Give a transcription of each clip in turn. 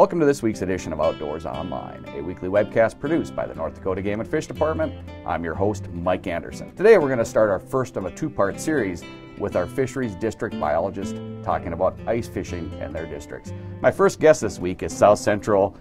Welcome to this week's edition of Outdoors Online, a weekly webcast produced by the North Dakota Game and Fish Department. I'm your host, Mike Anderson. Today we're going to start our first of a two part series with our fisheries district biologist talking about ice fishing in their districts. My first guest this week is South Central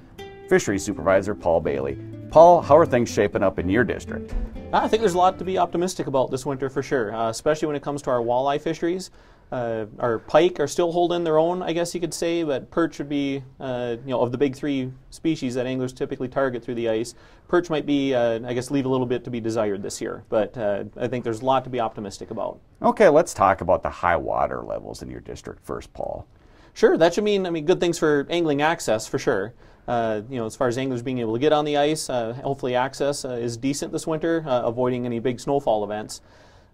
Fisheries Supervisor Paul Bailey. Paul, how are things shaping up in your district? I think there's a lot to be optimistic about this winter for sure, uh, especially when it comes to our walleye fisheries. Uh, our pike are still holding their own, I guess you could say, but perch would be, uh, you know, of the big three species that anglers typically target through the ice, perch might be, uh, I guess, leave a little bit to be desired this year. But uh, I think there's a lot to be optimistic about. Okay, let's talk about the high water levels in your district first, Paul. Sure, that should mean, I mean, good things for angling access for sure. Uh, you know, as far as anglers being able to get on the ice, uh, hopefully access uh, is decent this winter, uh, avoiding any big snowfall events.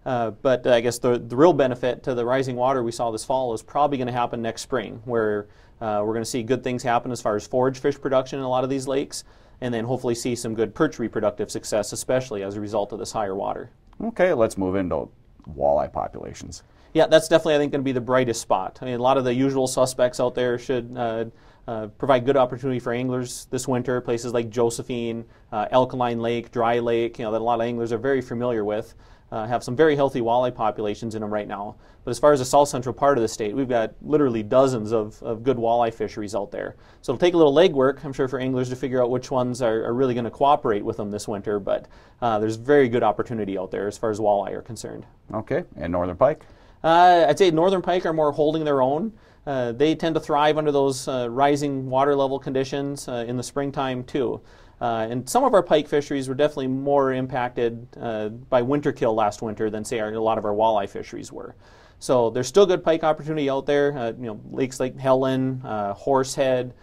Uh, but I guess the, the real benefit to the rising water we saw this fall is probably going to happen next spring, where uh, we're going to see good things happen as far as forage fish production in a lot of these lakes, and then hopefully see some good perch reproductive success, especially as a result of this higher water. Okay, let's move into walleye populations. Yeah, that's definitely, I think, going to be the brightest spot. I mean, a lot of the usual suspects out there should uh, uh, provide good opportunity for anglers this winter. Places like Josephine, uh, Alkaline Lake, Dry Lake, you know, that a lot of anglers are very familiar with uh, have some very healthy walleye populations in them right now. But as far as the south central part of the state, we've got literally dozens of, of good walleye fisheries out there. So it'll take a little legwork, I'm sure, for anglers to figure out which ones are, are really going to cooperate with them this winter. But uh, there's very good opportunity out there as far as walleye are concerned. Okay, and northern pike? Uh, I'd say northern pike are more holding their own. Uh, they tend to thrive under those uh, rising water level conditions uh, in the springtime too. Uh, and some of our pike fisheries were definitely more impacted uh, by winter kill last winter than, say, our, a lot of our walleye fisheries were. So there's still good pike opportunity out there. Uh, you know, lakes like Helen, uh, Horsehead,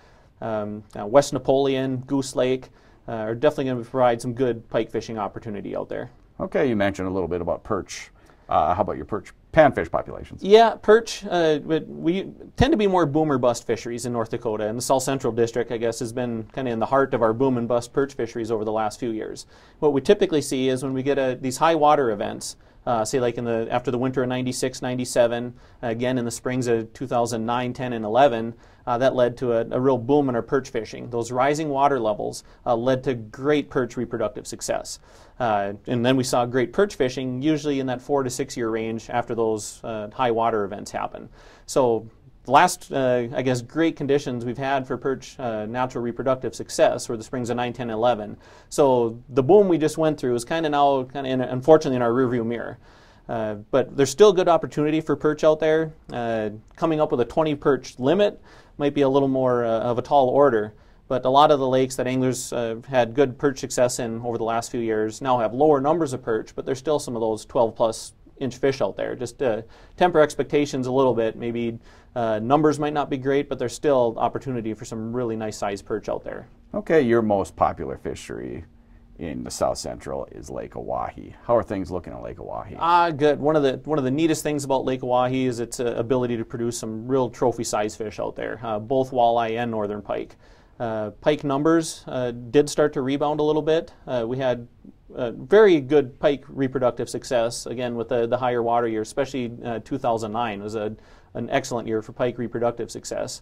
um, uh, West Napoleon, Goose Lake uh, are definitely going to provide some good pike fishing opportunity out there. Okay, you mentioned a little bit about perch. how about your perch panfish populations? Yeah, perch. Uh, we tend to be more boom or bust fisheries in North Dakota, and the South Central District, I guess, has been kind of in the heart of our boom and bust perch fisheries over the last few years. What we typically see is when we get a, these high water events, uh, say like in the after the winter of 96, 97, again in the springs of 2009, 10, and 11, uh, that led to a, a, real boom in our perch fishing. Those rising water levels uh, led to great perch reproductive success. Uh, and then we saw great perch fishing, usually in that four to six year range after those uh, high water events happen. So the last, uh, I guess, great conditions we've had for perch uh, natural reproductive success were the springs of 9, 10, 11. So the boom we just went through is kind of now, kind of unfortunately, in our rearview mirror. Uh, but there's still good opportunity for perch out there. Uh, coming up with a 20 perch limit might be a little more uh, of a tall order. But a lot of the lakes that anglers uh, had good perch success in over the last few years now have lower numbers of perch, but there's still some of those 12 plus inch fish out there. Just temper expectations a little bit. Maybe uh, numbers might not be great, but there's still opportunity for some really nice sized perch out there. Okay, your most popular fishery in the South Central is Lake Oahe. How are things looking at Lake Oahe? Ah, good. One of the one of the neatest things about Lake Oahe is its uh, ability to produce some real trophy size fish out there, uh, both walleye and northern pike. Uh, pike numbers uh, did start to rebound a little bit. Uh, we had uh, very good pike reproductive success again with the, the higher water year, especially 2009 was a an excellent year for pike reproductive success.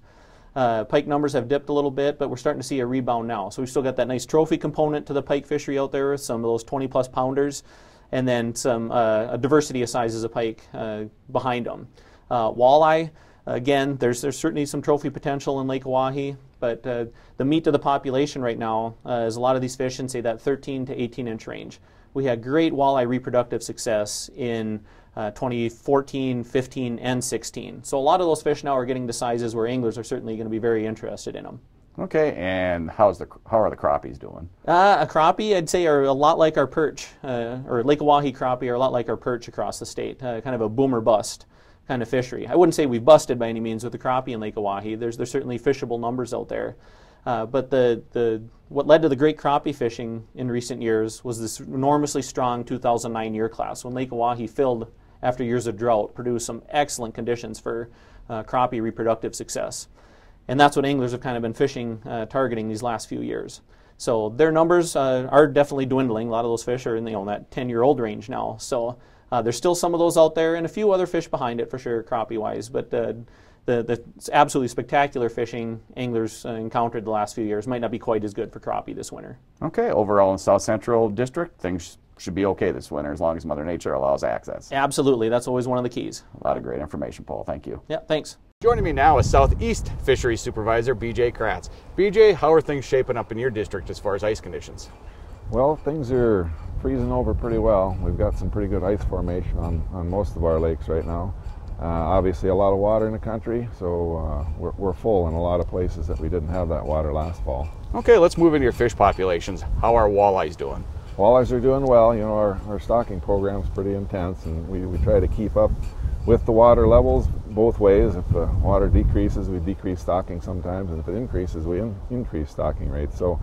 Uh, pike numbers have dipped a little bit, but we're starting to see a rebound now. So we've still got that nice trophy component to the pike fishery out there, with some of those 20 plus pounders, and then some uh, a diversity of sizes of pike uh, behind them. Uh, walleye, again, there's there's certainly some trophy potential in Lake Oahe, but uh, the meat of the population right now uh, is a lot of these fish in say that 13 to 18 inch range. We had great walleye reproductive success in uh, 2014, 15, and 16. So a lot of those fish now are getting to sizes where anglers are certainly going to be very interested in them. Okay, and how's the how are the crappies doing? Uh, a crappie, I'd say, are a lot like our perch, uh, or Lake Oahe crappie are a lot like our perch across the state. Uh, kind of a boomer bust kind of fishery. I wouldn't say we've busted by any means with the crappie in Lake Oahe. There's there's certainly fishable numbers out there. Uh, but the, the, what led to the great crappie fishing in recent years was this enormously strong 2009 year class when Lake Oahe filled after years of drought, produce some excellent conditions for uh, crappie reproductive success. And that's what anglers have kind of been fishing, uh, targeting these last few years. So their numbers uh, are definitely dwindling. A lot of those fish are in you know, that 10 year old range now. So uh, there's still some of those out there and a few other fish behind it for sure, crappie wise. But uh, the, the absolutely spectacular fishing anglers uh, encountered the last few years might not be quite as good for crappie this winter. Okay, overall in South Central District, things should be okay this winter as long as Mother Nature allows access. Absolutely, that's always one of the keys. A lot of great information, Paul. Thank you. Yeah, thanks. Joining me now is Southeast Fisheries Supervisor BJ Kratz. BJ, how are things shaping up in your district as far as ice conditions? Well, things are freezing over pretty well. We've got some pretty good ice formation on, on most of our lakes right now. Uh, obviously, a lot of water in the country, so uh, we're, we're full in a lot of places that we didn't have that water last fall. Okay, let's move into your fish populations. How are walleyes doing? Walleyes are doing well. You know, our, our stocking program is pretty intense, and we, we try to keep up with the water levels both ways. If the water decreases, we decrease stocking sometimes, and if it increases, we in, increase stocking rates. So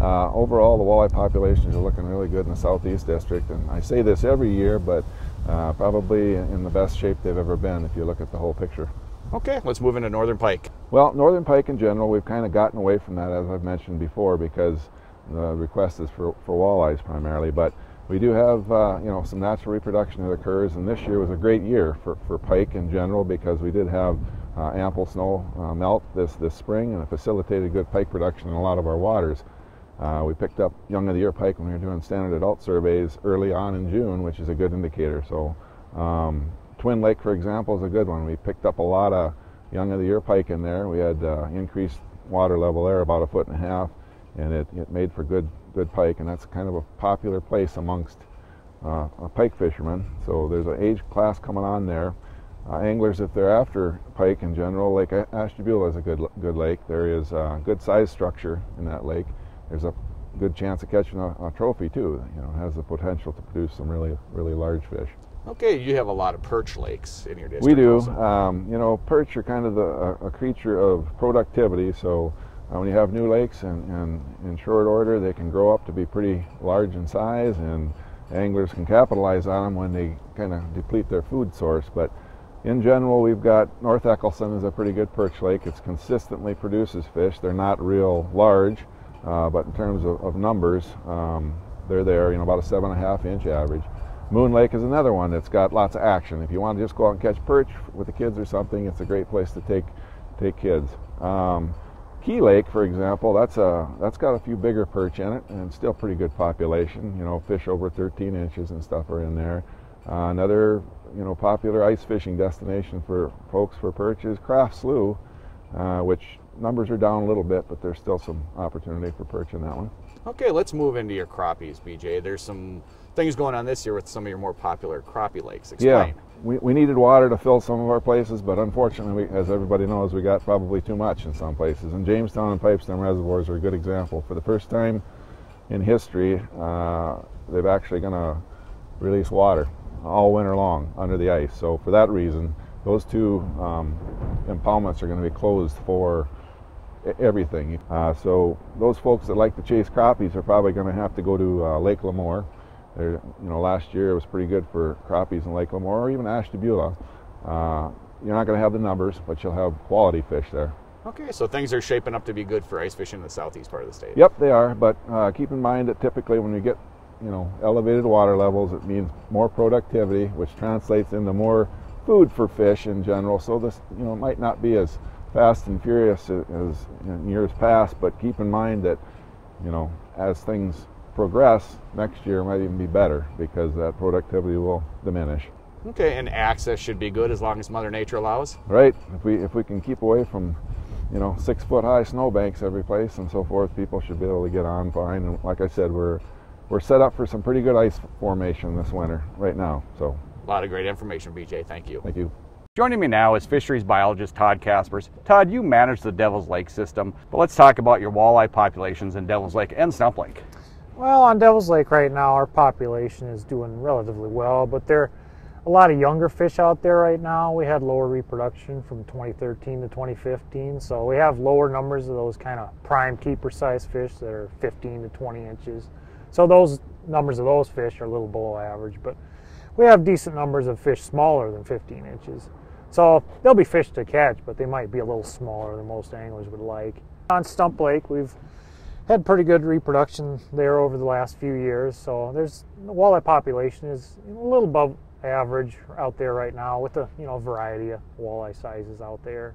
uh, overall, the walleye populations are looking really good in the Southeast District, and I say this every year, but uh, probably in the best shape they've ever been if you look at the whole picture. Okay, let's move into northern pike. Well, northern pike in general, we've kind of gotten away from that, as I've mentioned before, because the request is for, for walleyes primarily. But we do have uh, you know some natural reproduction that occurs, and this year was a great year for, for pike in general because we did have uh, ample snow uh, melt this this spring, and it facilitated good pike production in a lot of our waters. Uh, we picked up young of the year pike when we were doing standard adult surveys early on in June, which is a good indicator. So, um, Twin Lake, for example, is a good one. We picked up a lot of young of the year pike in there. We had uh, increased water level there about a foot and a half, and it, it made for good good pike, and that's kind of a popular place amongst uh, pike fishermen. So there's an age class coming on there. Uh, anglers, if they're after pike in general, Lake Ashtabula is a good good lake. There is a good size structure in that lake there's a good chance of catching a, a, trophy too. You know, has the potential to produce some really, really large fish. Okay, you have a lot of perch lakes in your district. We do. Um, you know, perch are kind of the, a, a creature of productivity. So uh, when you have new lakes and, and in short order, they can grow up to be pretty large in size, and anglers can capitalize on them when they kind of deplete their food source. But in general, we've got North Eckelson is a pretty good perch lake. It consistently produces fish. They're not real large, uh, but in terms of, of numbers, um, they're there, you know, about a seven and a half inch average. Moon Lake is another one that's got lots of action. If you want to just go out and catch perch with the kids or something, it's a great place to take take kids. Um, Key Lake, for example, that's a that's got a few bigger perch in it, and still pretty good population. You know, fish over 13 inches and stuff are in there. Uh, another you know popular ice fishing destination for folks for perch is Kraft Slough, uh, which numbers are down a little bit, but there's still some opportunity for perch in that one. Okay, let's move into your crappies, BJ. There's some things going on this year with some of your more popular crappie lakes. Explain. Yeah, we, we needed water to fill some of our places, but unfortunately, we, as everybody knows, we got probably too much in some places. And Jamestown and Pipestone reservoirs are a good example. For the first time in history, uh, they're actually going to release water all winter long under the ice. So for that reason, those two um, impoundments are going to be closed for everything. Uh, so those folks that like to chase crappies are probably going to have to go to uh, Lake LaMoure. There, you know, last year it was pretty good for crappies in Lake LaMoure or even Ashtabula. Uh, you're not going to have the numbers, but you'll have quality fish there. Okay, so things are shaping up to be good for ice fishing in the southeast part of the state. Yep, they are. But uh, keep in mind that typically when you get, you know, elevated water levels, it means more productivity, which translates into more food for fish in general. So this, you know, might not be as fast and furious as in years past, but keep in mind that, you know, as things progress, next year might even be better because that productivity will diminish. Okay, and access should be good as long as Mother Nature allows. Right. If we if we can keep away from, you know, six foot high snowbanks every place and so forth, people should be able to get on fine. And like I said, we're we're set up for some pretty good ice formation this winter right now. So a lot of great information, BJ. Thank you. Thank you. Joining me now is fisheries biologist Todd Caspers. Todd, you manage the Devil's Lake system, but let's talk about your walleye populations in Devil's Lake and Stump Lake. Well, on Devil's Lake right now, our population is doing relatively well, but there are a lot of younger fish out there right now. We had lower reproduction from 2013 to 2015, so we have lower numbers of those kind of prime keeper size fish that are 15 to 20 inches. So those numbers of those fish are a little below average, but we have decent numbers of fish smaller than 15 inches. So they'll be fish to catch, but they might be a little smaller than most anglers would like. On Stump Lake, we've had pretty good reproduction there over the last few years. So there's the walleye population is a little above average out there right now with a you know variety of walleye sizes out there.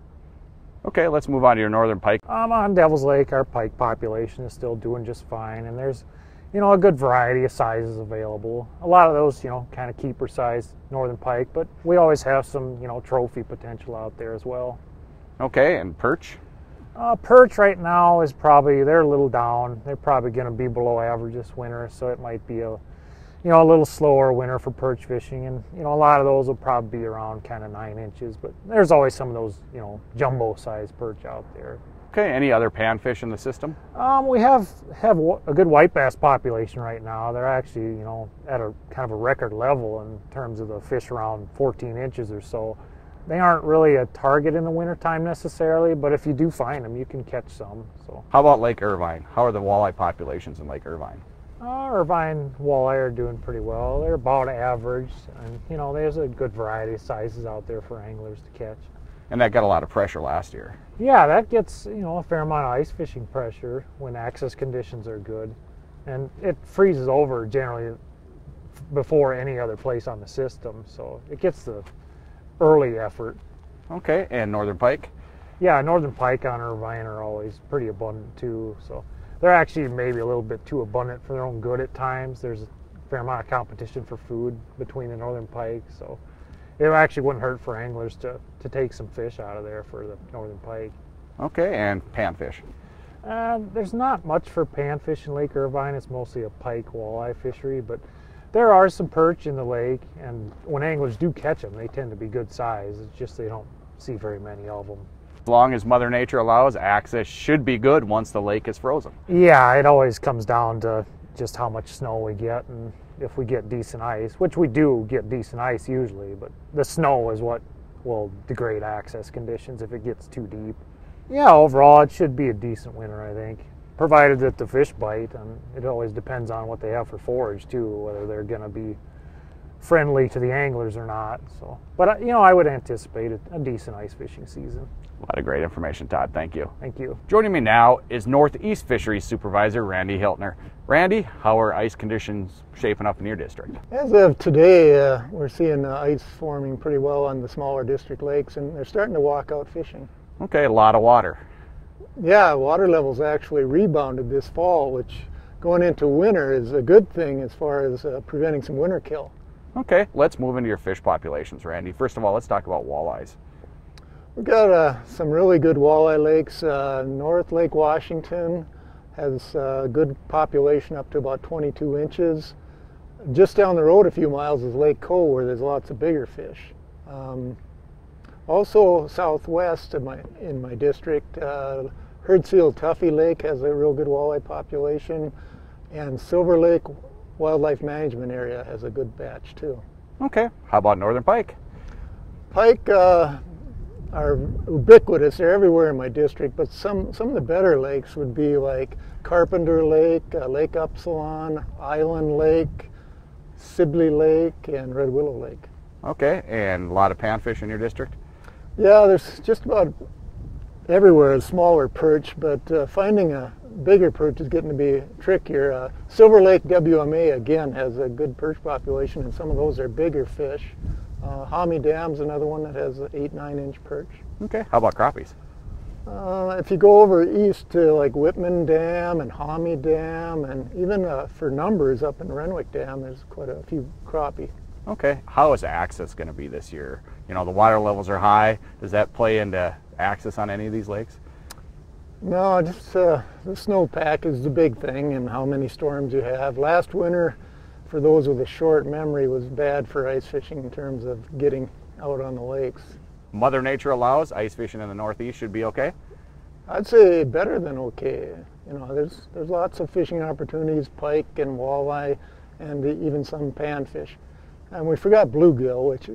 Okay, let's move on to your northern pike. Um, on Devil's Lake, our pike population is still doing just fine, and there's you know a good variety of sizes available. A lot of those you know kind of keeper size northern pike, but we always have some you know trophy potential out there as well. Okay, and perch. Uh, perch right now is probably they're a little down. They're probably going to be below average this winter, so it might be a you know a little slower winter for perch fishing, and you know a lot of those will probably be around kind of nine inches. But there's always some of those you know jumbo size perch out there. Okay, any other panfish in the system? Um, we have have a good white bass population right now. They're actually you know at a kind of a record level in terms of the fish around 14 inches or so they aren't really a target in the wintertime necessarily, but if you do find them, you can catch some. So. How about Lake Irvine? How are the walleye populations in Lake Irvine? Uh, Irvine walleye are doing pretty well. They're about average, and you know there's a good variety of sizes out there for anglers to catch. And that got a lot of pressure last year. Yeah, that gets you know a fair amount of ice fishing pressure when access conditions are good, and it freezes over generally before any other place on the system, so it gets the early effort. Okay, and northern pike? Yeah, northern pike on Irvine are always pretty abundant too. So they're actually maybe a little bit too abundant for their own good at times. There's a fair amount of competition for food between the northern pike, so it actually wouldn't hurt for anglers to, to take some fish out of there for the northern pike. Okay, and panfish? Uh, there's not much for panfish in Lake Irvine. It's mostly a pike walleye fishery, but there are some perch in the lake, and when anglers do catch them, they tend to be good size. It's just they don't see very many of them. As long as Mother Nature allows, access should be good once the lake is frozen. Yeah, it always comes down to just how much snow we get and if we get decent ice, which we do get decent ice usually, but the snow is what will degrade access conditions if it gets too deep. Yeah, overall it should be a decent winter, I think provided that the fish bite. And it always depends on what they have for forage too, whether they're going to be friendly to the anglers or not. So, but uh, you know, I would anticipate a decent ice fishing season. A lot of great information, Todd. Thank you. Thank you. Joining me now is Northeast Fisheries Supervisor Randy Hiltner. Randy, how are ice conditions shaping up in your district? As of today, uh, we're seeing uh, ice forming pretty well on the smaller district lakes, and they're starting to walk out fishing. Okay, a lot of water. Yeah, water levels actually rebounded this fall, which going into winter is a good thing as far as uh, preventing some winter kill. Okay, let's move into your fish populations, Randy. First of all, let's talk about walleyes. We've got uh, some really good walleye lakes. Uh, North Lake Washington has a uh, good population up to about 22 inches. Just down the road a few miles is Lake Cove where there's lots of bigger fish. Um, also southwest in my, in my district, uh, Herdsfield Tuffy Lake has a real good walleye population, and Silver Lake Wildlife Management Area has a good batch too. Okay, how about northern pike? Pike uh, are ubiquitous; they're everywhere in my district. But some some of the better lakes would be like Carpenter Lake, uh, Lake Upsilon, Island Lake, Sibley Lake, and Red Willow Lake. Okay, and a lot of panfish in your district? Yeah, there's just about everywhere a smaller perch, but uh, finding a bigger perch is getting to be trickier. Uh, Silver Lake WMA again has a good perch population, and some of those are bigger fish. Uh, Homme Dam's another one that has an eight nine inch perch. Okay, how about crappies? Uh, if you go over east to like Whitman Dam and Homme Dam, and even uh, for numbers up in Renwick Dam, there's quite a few crappie. Okay, how is access going to be this year? You know, the water levels are high. Does that play into access on any of these lakes? No, just uh, the snowpack is the big thing and how many storms you have. Last winter, for those with a short memory, was bad for ice fishing in terms of getting out on the lakes. Mother Nature allows, ice fishing in the Northeast should be okay? I'd say better than okay. You know, there's, there's lots of fishing opportunities, pike and walleye, and even some panfish. And we forgot bluegill, which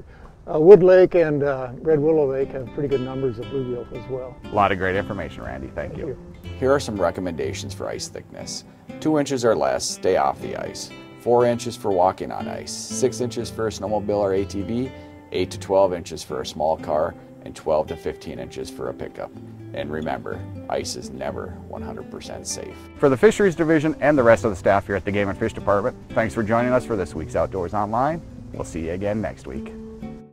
uh, Wood Lake and uh, Red Willow Lake have pretty good numbers of bluegill as well. A lot of great information, Randy. Thank, Thank you. you. Here are some recommendations for ice thickness. Two inches or less, stay off the ice. Four inches for walking on ice. Six inches for a snowmobile or ATV. Eight to 12 inches for a small car. And 12 to 15 inches for a pickup. And remember, ice is never 100% safe. For the Fisheries Division and the rest of the staff here at the Game and Fish Department, thanks for joining us for this week's Outdoors Online. We'll see you again next week.